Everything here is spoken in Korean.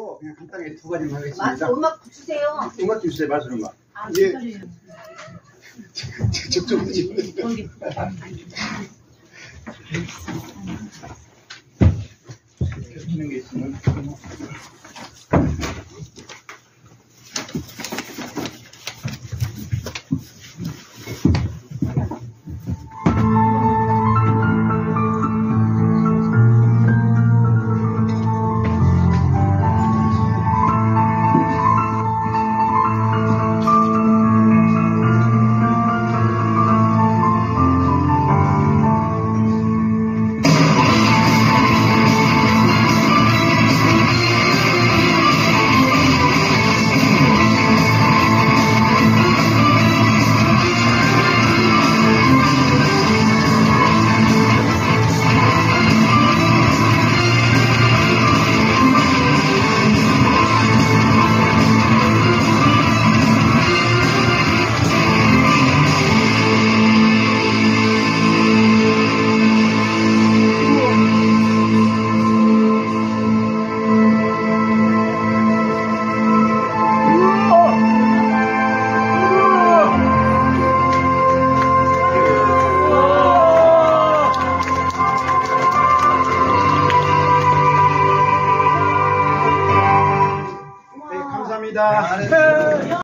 가지고 그냥 간단하게 두 가지만 하겠습니다. 맛 음악 주세요. 음악 주세요. 맛 음악. 아, 이제 적정도 지금. 겹치는 게 있으면. الوداع